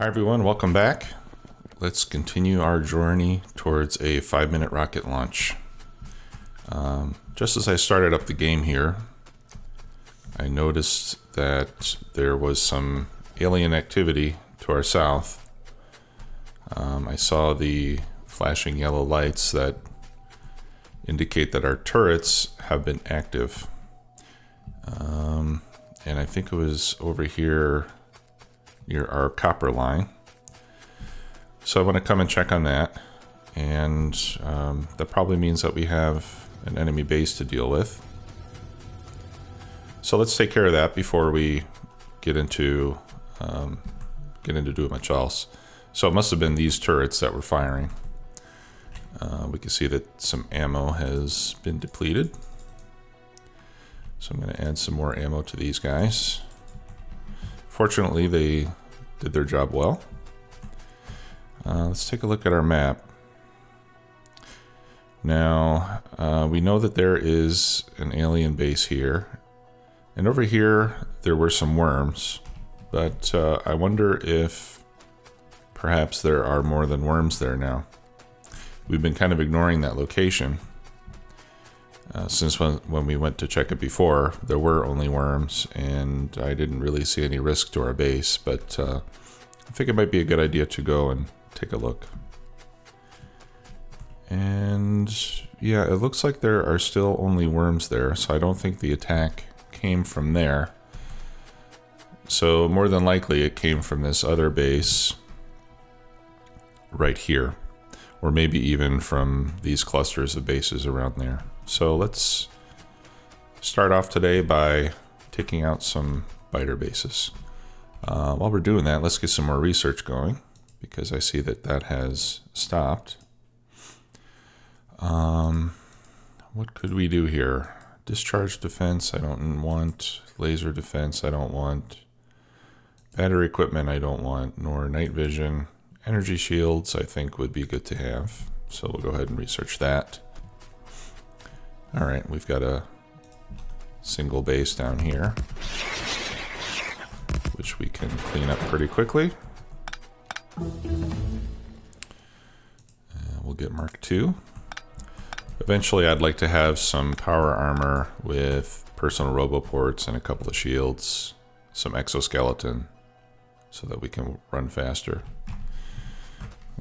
Hi, everyone. Welcome back. Let's continue our journey towards a five minute rocket launch. Um, just as I started up the game here, I noticed that there was some alien activity to our south. Um, I saw the flashing yellow lights that indicate that our turrets have been active. Um, and I think it was over here near our copper line. So I want to come and check on that. And um, that probably means that we have an enemy base to deal with. So let's take care of that before we get into um, get into doing much else. So it must have been these turrets that were firing. Uh, we can see that some ammo has been depleted. So I'm going to add some more ammo to these guys. Fortunately, they did their job well. Uh, let's take a look at our map. Now, uh, we know that there is an alien base here. And over here, there were some worms. But uh, I wonder if perhaps there are more than worms there now. We've been kind of ignoring that location. Uh, since when, when we went to check it before, there were only worms, and I didn't really see any risk to our base, but uh, I think it might be a good idea to go and take a look. And yeah, it looks like there are still only worms there, so I don't think the attack came from there. So more than likely it came from this other base right here, or maybe even from these clusters of bases around there. So let's start off today by taking out some biter bases. Uh, while we're doing that, let's get some more research going because I see that that has stopped. Um, what could we do here? Discharge defense, I don't want. Laser defense, I don't want. Battery equipment, I don't want. Nor night vision. Energy shields, I think would be good to have. So we'll go ahead and research that. All right, we've got a single base down here, which we can clean up pretty quickly. We'll get Mark II. Eventually, I'd like to have some power armor with personal roboports and a couple of shields, some exoskeleton, so that we can run faster.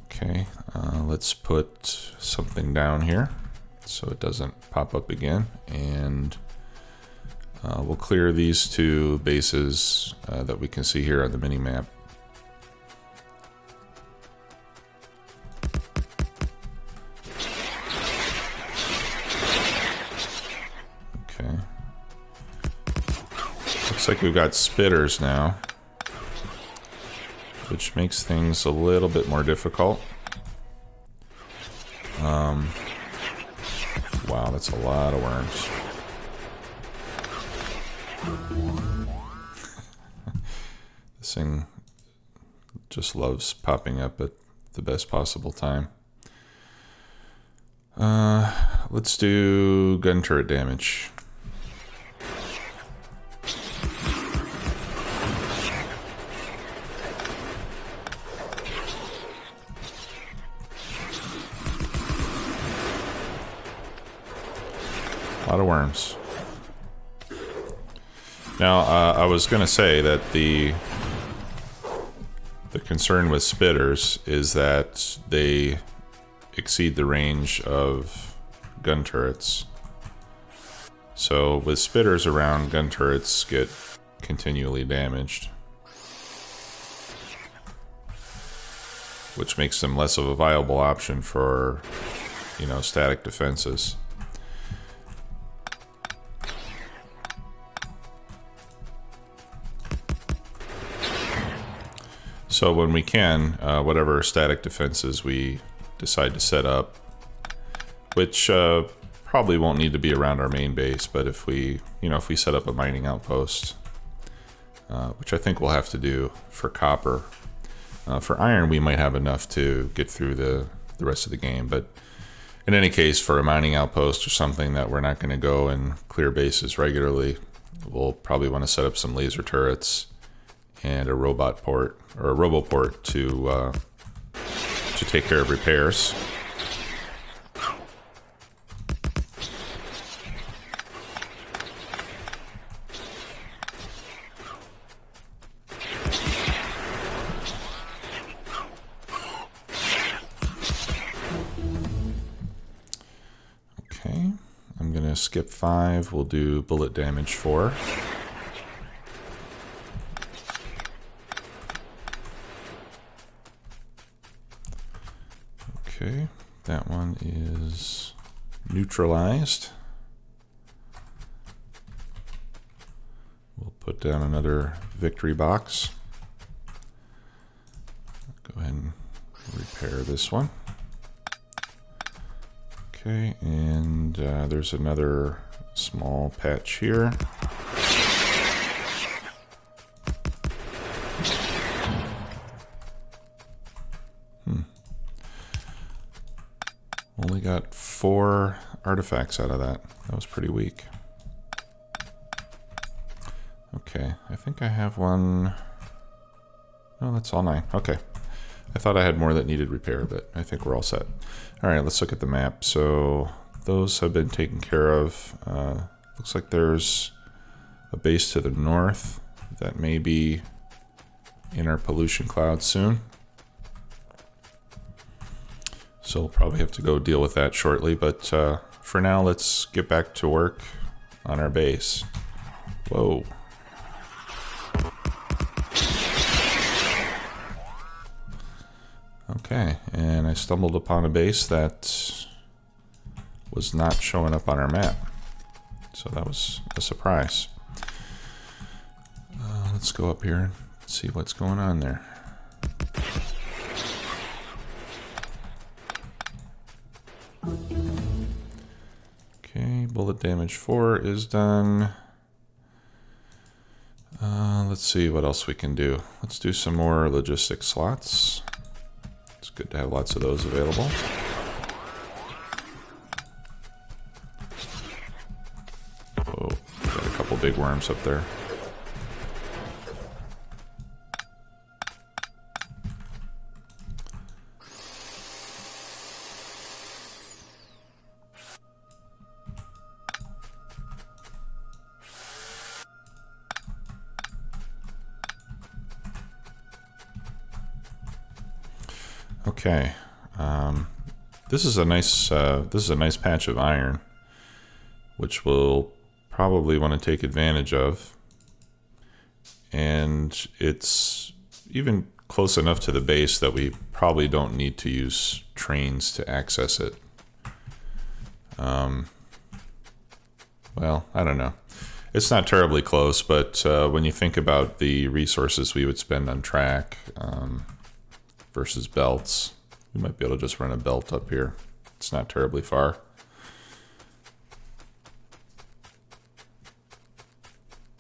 Okay, uh, let's put something down here so it doesn't pop up again. And uh, we'll clear these two bases uh, that we can see here on the mini map. Okay. Looks like we've got spitters now, which makes things a little bit more difficult. Um, Wow, that's a lot of worms. this thing just loves popping up at the best possible time. Uh, let's do gun turret damage. Lot of worms. Now, uh, I was going to say that the the concern with spitters is that they exceed the range of gun turrets. So with spitters around, gun turrets get continually damaged. Which makes them less of a viable option for, you know, static defenses. So when we can, uh, whatever static defenses we decide to set up, which uh, probably won't need to be around our main base, but if we, you know, if we set up a mining outpost, uh, which I think we'll have to do for copper. Uh, for iron, we might have enough to get through the, the rest of the game, but in any case, for a mining outpost or something that we're not going to go and clear bases regularly, we'll probably want to set up some laser turrets and a robot port or a roboport to uh, to take care of repairs. Okay, I'm gonna skip five. We'll do bullet damage four. Okay, that one is neutralized. We'll put down another victory box. Go ahead and repair this one. Okay, and uh, there's another small patch here. Artifacts out of that. That was pretty weak. Okay, I think I have one. No, that's all nine. Okay. I thought I had more that needed repair, but I think we're all set. All right, let's look at the map. So those have been taken care of. Uh, looks like there's a base to the north that may be in our pollution cloud soon. So we'll probably have to go deal with that shortly. But uh, for now, let's get back to work on our base. Whoa. Okay, and I stumbled upon a base that was not showing up on our map. So that was a surprise. Uh, let's go up here and see what's going on there. Bullet damage 4 is done. Uh, let's see what else we can do. Let's do some more logistic slots. It's good to have lots of those available. Oh, got a couple big worms up there. This is a nice uh, this is a nice patch of iron, which we'll probably want to take advantage of, and it's even close enough to the base that we probably don't need to use trains to access it. Um, well, I don't know. It's not terribly close, but uh, when you think about the resources we would spend on track, um, versus belts. We might be able to just run a belt up here. It's not terribly far.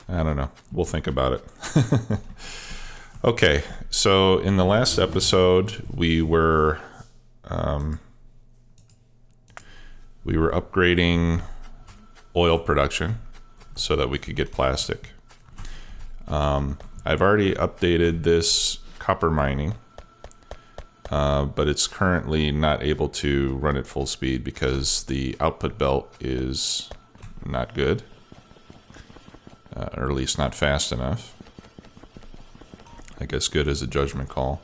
I don't know. We'll think about it. okay, so in the last episode, we were um, we were upgrading oil production so that we could get plastic. Um, I've already updated this copper mining uh, but it's currently not able to run at full speed because the output belt is not good, uh, or at least not fast enough. I guess good is a judgment call.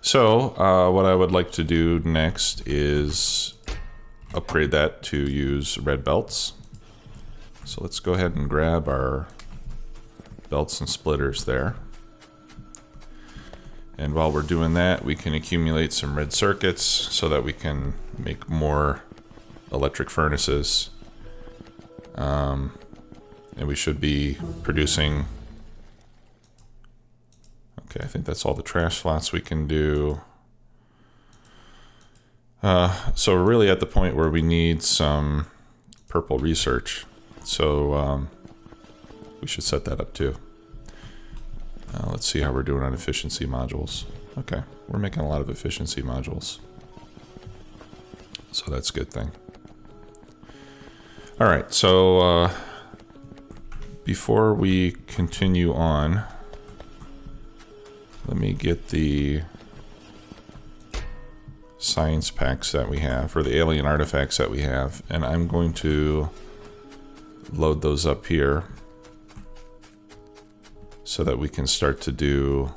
So, uh, what I would like to do next is upgrade that to use red belts. So let's go ahead and grab our belts and splitters there. And while we're doing that, we can accumulate some red circuits so that we can make more electric furnaces. Um, and we should be producing... Okay, I think that's all the trash slots we can do. Uh, so we're really at the point where we need some purple research. So um, we should set that up too. Uh, let's see how we're doing on efficiency modules. Okay, we're making a lot of efficiency modules. So that's a good thing. All right, so uh, before we continue on, let me get the science packs that we have, or the alien artifacts that we have, and I'm going to load those up here so that we can start to do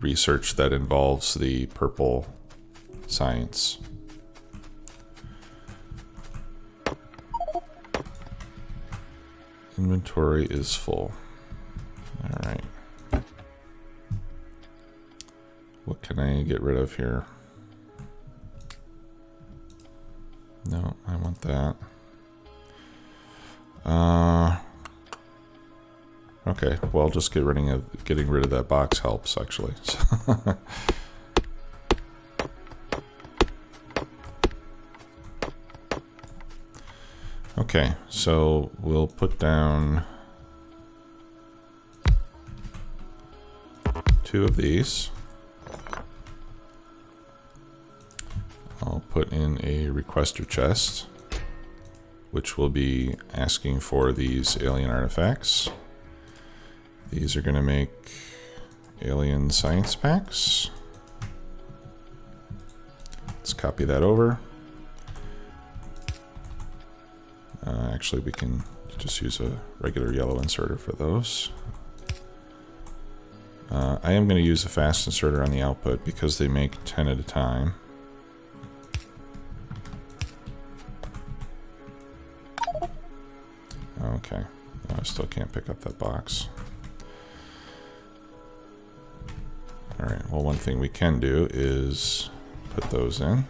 research that involves the purple science. Inventory is full. All right. What can I get rid of here? No, I want that. Uh, okay, well, just get rid of getting rid of that box helps actually. okay, so we'll put down two of these. I'll put in a requester chest, which will be asking for these alien artifacts. These are going to make alien science packs. Let's copy that over. Uh, actually, we can just use a regular yellow inserter for those. Uh, I am going to use a fast inserter on the output because they make 10 at a time. Okay. I still can't pick up that box. Well one thing we can do is put those in.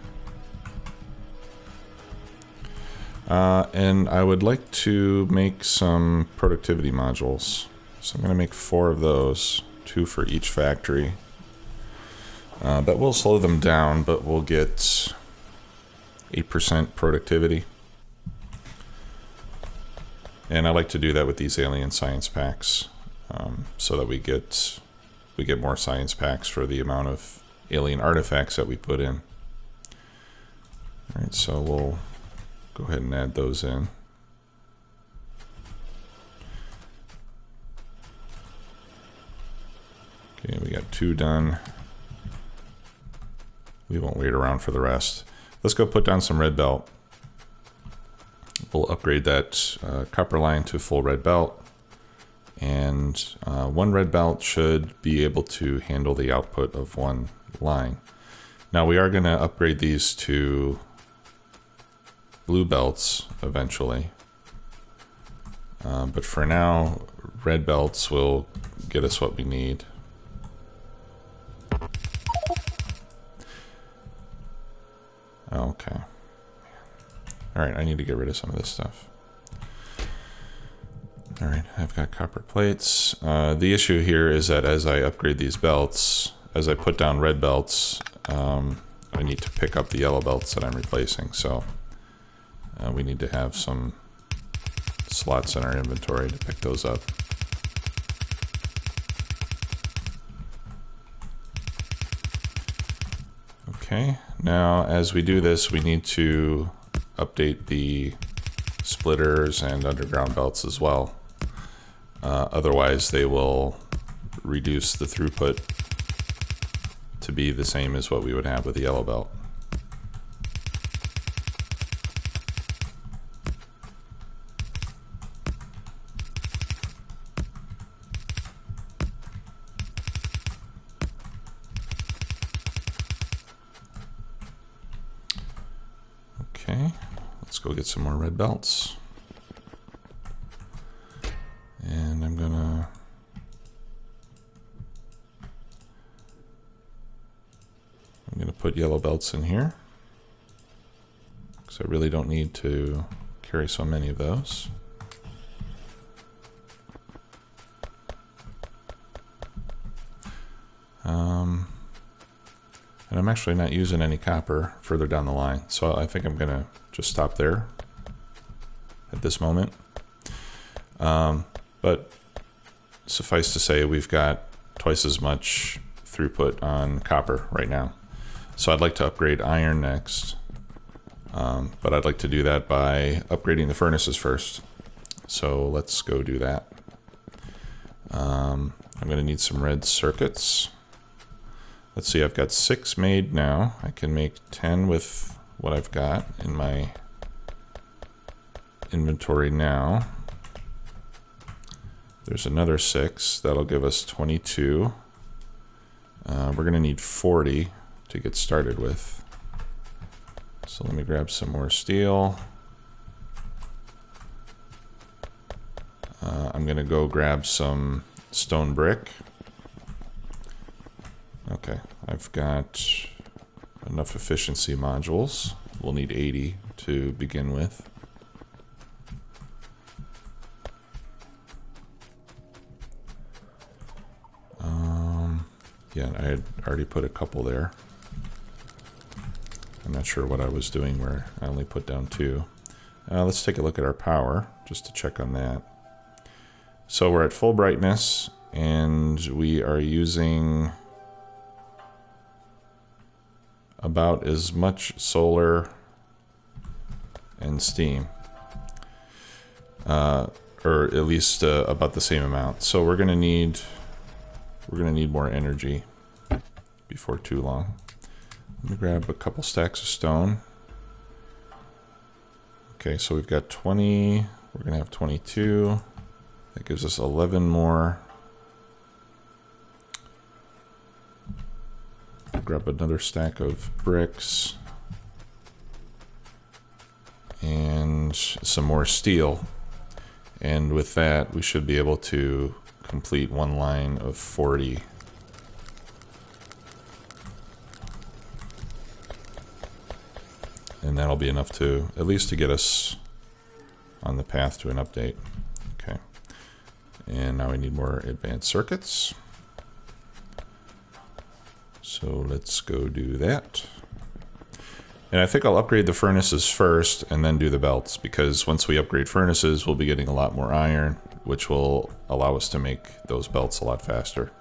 Uh, and I would like to make some productivity modules. So I'm going to make four of those, two for each factory. Uh, that will slow them down, but we'll get 8% productivity. And I like to do that with these alien science packs, um, so that we get we get more science packs for the amount of alien artifacts that we put in. All right, so we'll go ahead and add those in. Okay, we got two done. We won't wait around for the rest. Let's go put down some red belt. We'll upgrade that uh, copper line to full red belt. And uh, one red belt should be able to handle the output of one line. Now we are going to upgrade these to blue belts eventually. Uh, but for now, red belts will get us what we need. Okay. Alright, I need to get rid of some of this stuff. Alright, I've got copper plates. Uh, the issue here is that as I upgrade these belts, as I put down red belts, um, I need to pick up the yellow belts that I'm replacing. So uh, we need to have some slots in our inventory to pick those up. Okay, now as we do this, we need to update the splitters and underground belts as well. Uh, otherwise, they will reduce the throughput to be the same as what we would have with the yellow belt. Okay, let's go get some more red belts. And I'm gonna I'm gonna put yellow belts in here because I really don't need to carry so many of those. Um, and I'm actually not using any copper further down the line, so I think I'm gonna just stop there at this moment. Um, but suffice to say, we've got twice as much throughput on copper right now. So I'd like to upgrade iron next. Um, but I'd like to do that by upgrading the furnaces first. So let's go do that. Um, I'm going to need some red circuits. let's see, I've got six made now. I can make 10 with what I've got in my inventory now. There's another six. That'll give us 22. Uh, we're going to need 40 to get started with. So let me grab some more steel. Uh, I'm going to go grab some stone brick. Okay, I've got enough efficiency modules. We'll need 80 to begin with. Um, yeah, I had already put a couple there. I'm not sure what I was doing where I only put down two. Uh, let's take a look at our power, just to check on that. So we're at full brightness, and we are using about as much solar and steam. Uh, or at least uh, about the same amount. So we're gonna need we're gonna need more energy before too long. Let me grab a couple stacks of stone. Okay, so we've got 20. We're gonna have 22. That gives us 11 more. grab another stack of bricks and some more steel. And with that, we should be able to complete one line of 40. And that'll be enough to, at least to get us on the path to an update. Okay. And now we need more advanced circuits. So let's go do that. And I think I'll upgrade the furnaces first and then do the belts because once we upgrade furnaces, we'll be getting a lot more iron, which will allow us to make those belts a lot faster.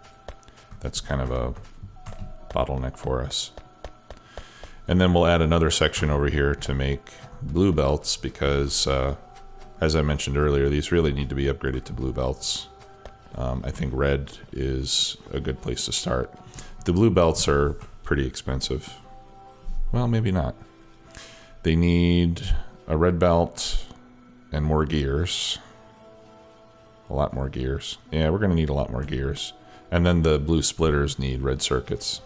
That's kind of a bottleneck for us. And then we'll add another section over here to make blue belts because, uh, as I mentioned earlier, these really need to be upgraded to blue belts. Um, I think red is a good place to start. The blue belts are pretty expensive. Well, maybe not. They need a red belt and more gears. A lot more gears. Yeah, we're going to need a lot more gears. And then the blue splitters need red circuits.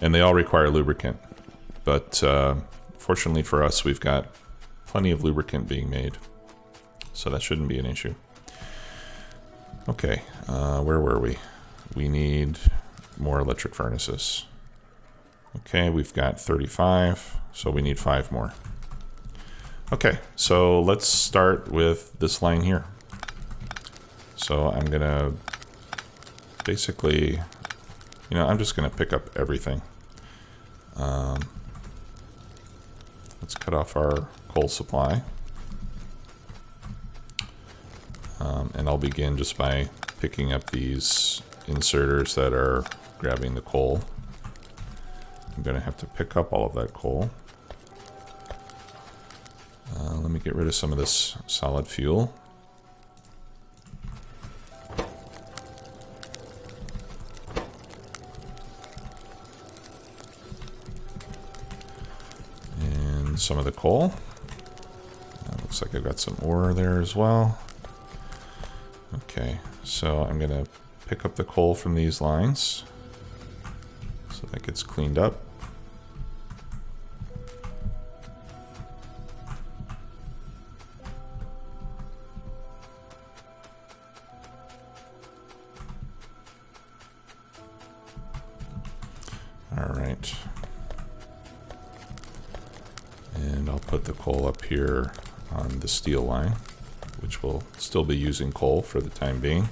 And they all require lubricant. But uh, fortunately for us, we've got plenty of lubricant being made. So that shouldn't be an issue. Okay, uh, where were we? We need more electric furnaces. Okay, we've got 35, so we need five more. Okay, so let's start with this line here. So I'm gonna basically, you know, I'm just gonna pick up everything. Um, let's cut off our coal supply. Um, and I'll begin just by picking up these inserters that are grabbing the coal. I'm going to have to pick up all of that coal. Uh, let me get rid of some of this solid fuel. Some of the coal. Uh, looks like I've got some ore there as well. Okay, so I'm going to pick up the coal from these lines. So that gets cleaned up. Here on the steel line, which will still be using coal for the time being.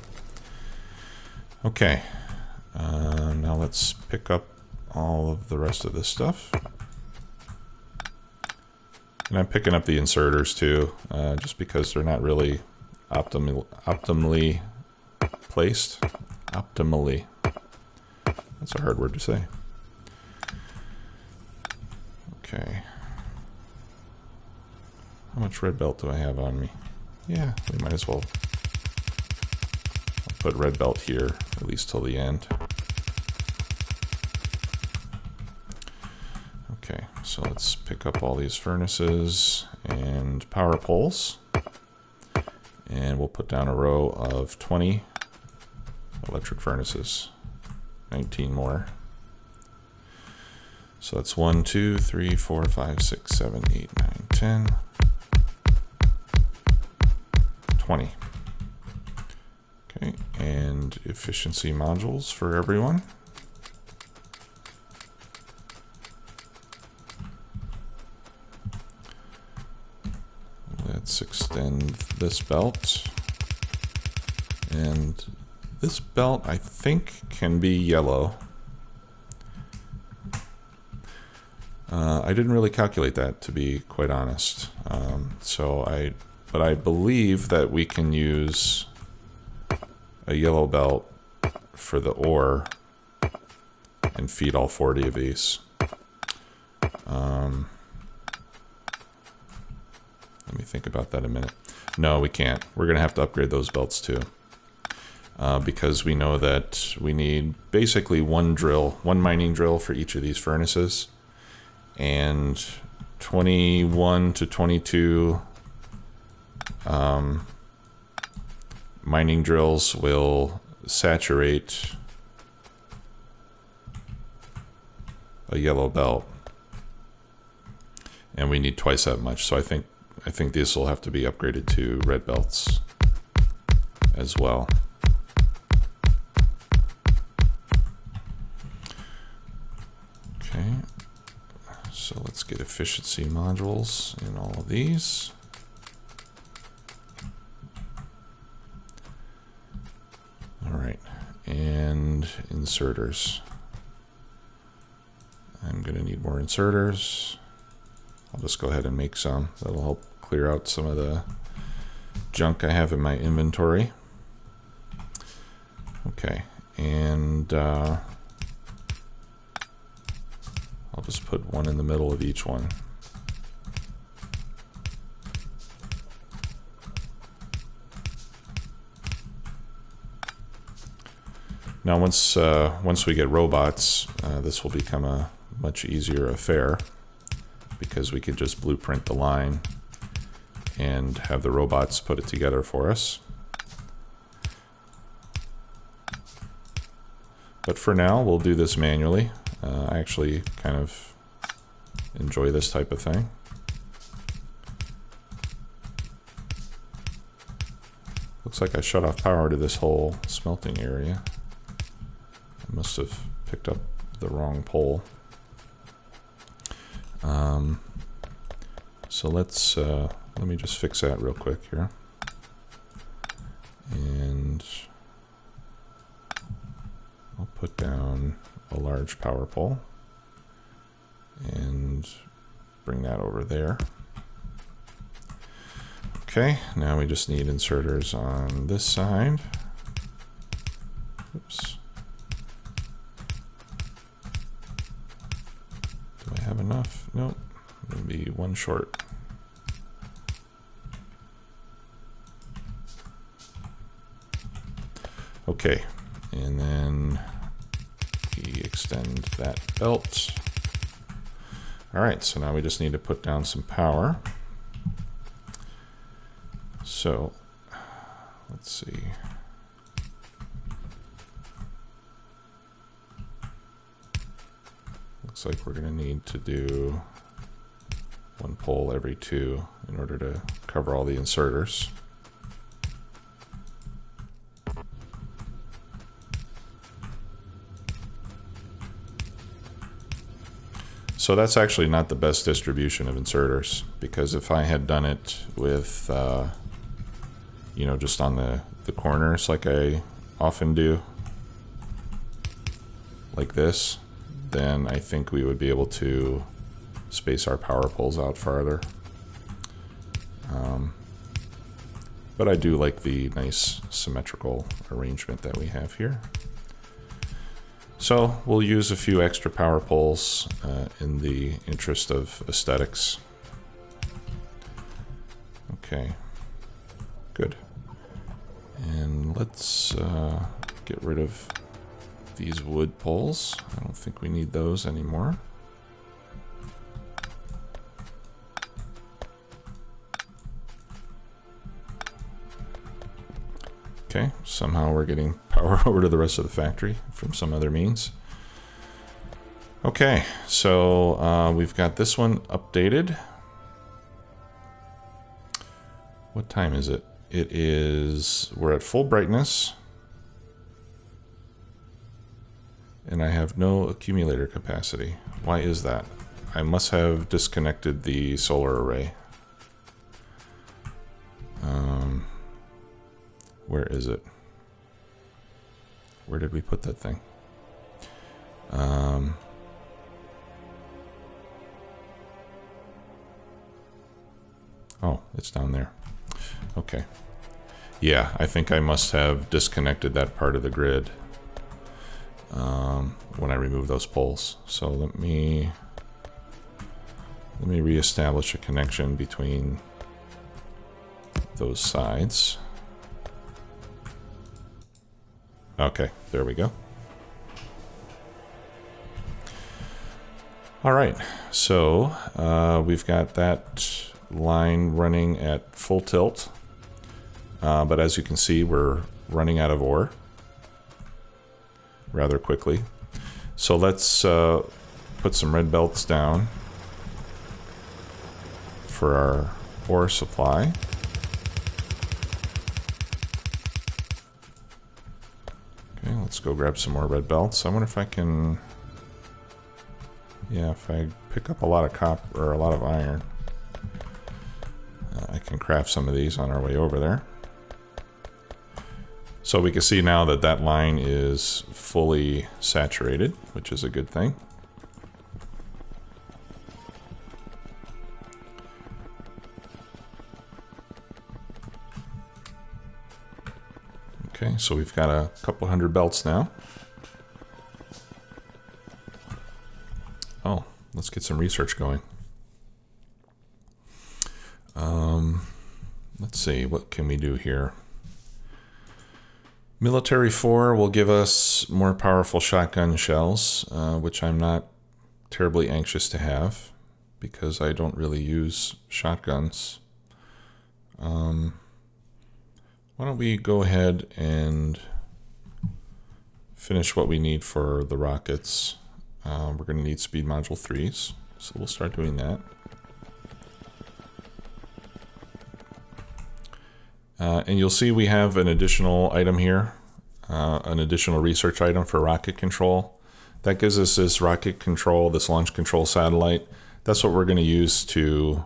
Okay. Uh, now let's pick up all of the rest of this stuff. And I'm picking up the inserters too, uh, just because they're not really optimally placed. Optimally. That's a hard word to say. Okay. Red belt do I have on me? Yeah, we might as well put red belt here, at least till the end. Okay, so let's pick up all these furnaces and power poles. And we'll put down a row of 20 electric furnaces. 19 more. So that's 1, 2, 3, 4, 5, 6, 7, 8, 9, 10, 20. Okay, and efficiency modules for everyone. Let's extend this belt. And this belt, I think, can be yellow. Uh, I didn't really calculate that, to be quite honest. Um, so I, but I believe that we can use a yellow belt for the ore and feed all 40 of these. Um, let me think about that a minute. No, we can't. We're going to have to upgrade those belts too. Uh, because we know that we need basically one drill, one mining drill for each of these furnaces. And 21 to 22 um, mining drills will saturate a yellow belt. And we need twice that much. So I think I think these will have to be upgraded to red belts as well. Okay, so let's get efficiency modules in all of these. All right, and inserters. I'm gonna need more inserters. I'll just go ahead and make some. That'll help clear out some of the junk I have in my inventory. Okay, and uh, I'll just put one in the middle of each one. Now, once uh, once we get robots, uh, this will become a much easier affair because we could just blueprint the line and have the robots put it together for us. But for now, we'll do this manually. Uh, I actually kind of enjoy this type of thing. Looks like I shut off power to this whole smelting area. Must have picked up the wrong pole. Um, so let's, uh, let me just fix that real quick here. And I'll put down a large power pole and bring that over there. Okay, now we just need inserters on this side. Short. Okay, and then we extend that belt. All right, so now we just need to put down some power. So, let's see. Looks like we're gonna need to do pole every two in order to cover all the inserters. So that's actually not the best distribution of inserters because if I had done it with, uh, you know, just on the, the corners like I often do, like this, then I think we would be able to space our power poles out farther. Um, but I do like the nice symmetrical arrangement that we have here. So we'll use a few extra power poles uh, in the interest of aesthetics. Okay, good. And let's uh, get rid of these wood poles. I don't think we need those anymore. Okay, somehow we're getting power over to the rest of the factory from some other means. Okay, so uh, we've got this one updated. What time is it? It is, we're at full brightness. And I have no accumulator capacity. Why is that? I must have disconnected the solar array. Um, where is it? Where did we put that thing? Um, oh, it's down there. Okay. Yeah, I think I must have disconnected that part of the grid um, when I remove those poles. So let me let me reestablish a connection between those sides. Okay, there we go. All right, so uh, we've got that line running at full tilt. Uh, but as you can see, we're running out of ore rather quickly. So let's uh, put some red belts down for our ore supply. Go grab some more red belts. I wonder if I can... Yeah, if I pick up a lot of copper or a lot of iron, uh, I can craft some of these on our way over there. So we can see now that that line is fully saturated, which is a good thing. Okay, so we've got a couple hundred belts now. Oh, let's get some research going. Um, let's see, what can we do here? Military 4 will give us more powerful shotgun shells, uh, which I'm not terribly anxious to have because I don't really use shotguns. Um, why don't we go ahead and finish what we need for the rockets. Uh, we're going to need speed module 3s, so we'll start doing that. Uh, and you'll see we have an additional item here, uh, an additional research item for rocket control. That gives us this rocket control, this launch control satellite. That's what we're going to use to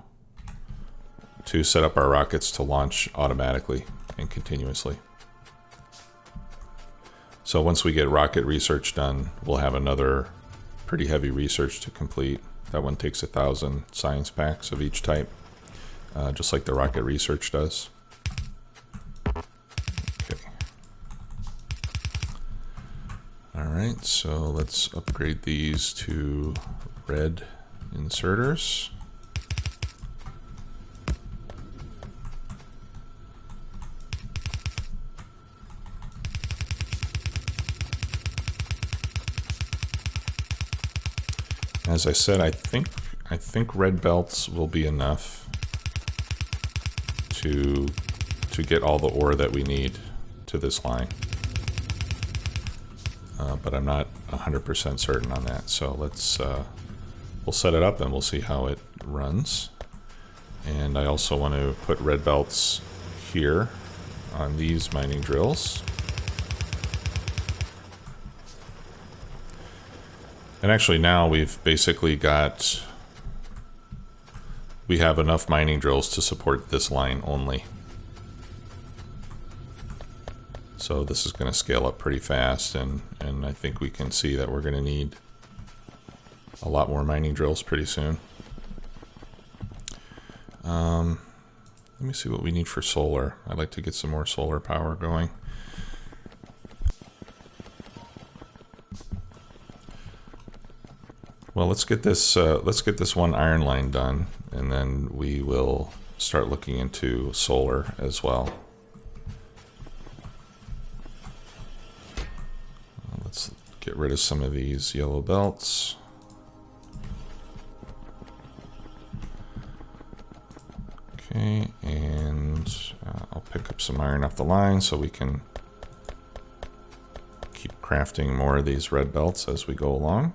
to set up our rockets to launch automatically and continuously. So once we get rocket research done, we'll have another pretty heavy research to complete. That one takes a thousand science packs of each type, uh, just like the rocket research does. Okay. All right, so let's upgrade these to red inserters. As I said, I think I think red belts will be enough to to get all the ore that we need to this line. Uh, but I'm not 100% certain on that. So let's uh, we'll set it up and we'll see how it runs. And I also want to put red belts here on these mining drills. And actually now we've basically got, we have enough mining drills to support this line only. So this is going to scale up pretty fast and, and I think we can see that we're going to need a lot more mining drills pretty soon. Um, let me see what we need for solar. I'd like to get some more solar power going. Well, let's get this uh, let's get this one iron line done, and then we will start looking into solar as well. Let's get rid of some of these yellow belts. Okay, and uh, I'll pick up some iron off the line so we can keep crafting more of these red belts as we go along.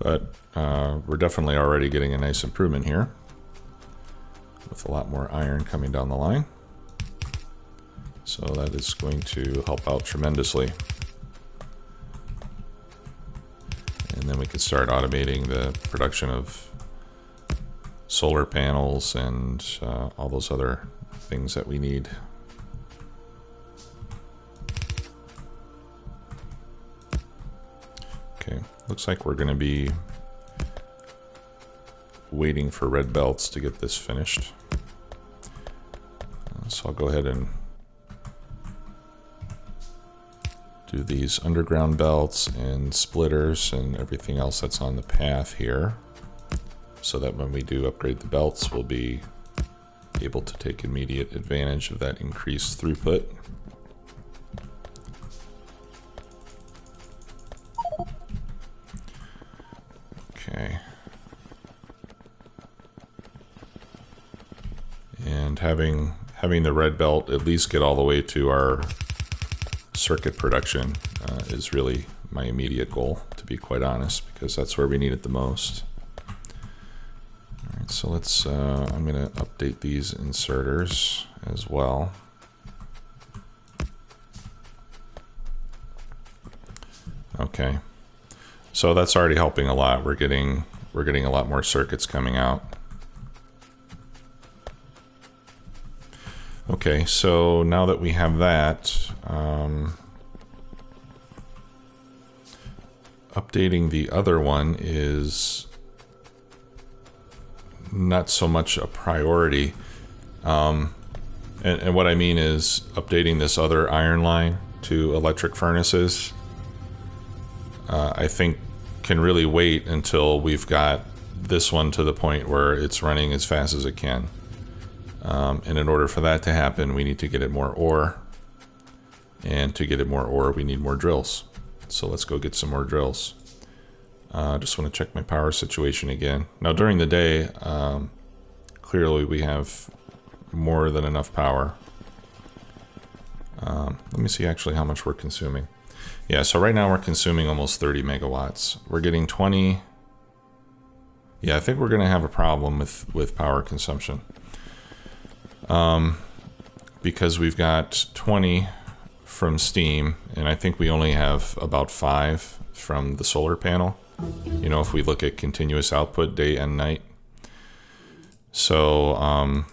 But uh, we're definitely already getting a nice improvement here with a lot more iron coming down the line. So that is going to help out tremendously. And then we can start automating the production of solar panels and uh, all those other things that we need. Looks like we're going to be waiting for red belts to get this finished. Uh, so I'll go ahead and do these underground belts and splitters and everything else that's on the path here so that when we do upgrade the belts we'll be able to take immediate advantage of that increased throughput. Having the red belt at least get all the way to our circuit production uh, is really my immediate goal, to be quite honest, because that's where we need it the most. All right, so let's, uh, I'm to update these inserters as well. Okay, so that's already helping a lot. We're getting, we're getting a lot more circuits coming out. Okay, so now that we have that, um, updating the other one is not so much a priority. Um, and, and what I mean is updating this other iron line to electric furnaces, uh, I think can really wait until we've got this one to the point where it's running as fast as it can. Um, and in order for that to happen, we need to get it more ore. And to get it more ore, we need more drills. So let's go get some more drills. I uh, just want to check my power situation again. Now during the day, um, clearly we have more than enough power. Um, let me see actually how much we're consuming. Yeah, so right now we're consuming almost 30 megawatts. We're getting 20. Yeah, I think we're going to have a problem with, with power consumption um, because we've got 20 from Steam, and I think we only have about 5 from the solar panel. You know, if we look at continuous output day and night. So, um,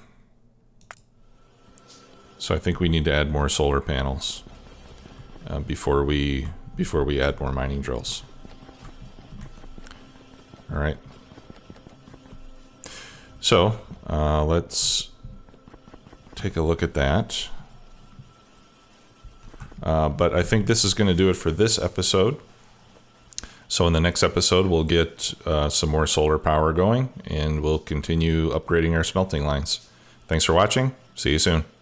so I think we need to add more solar panels uh, before we before we add more mining drills. All right. So uh, let's take a look at that. Uh, but I think this is going to do it for this episode. So in the next episode, we'll get uh, some more solar power going and we'll continue upgrading our smelting lines. Thanks for watching. See you soon.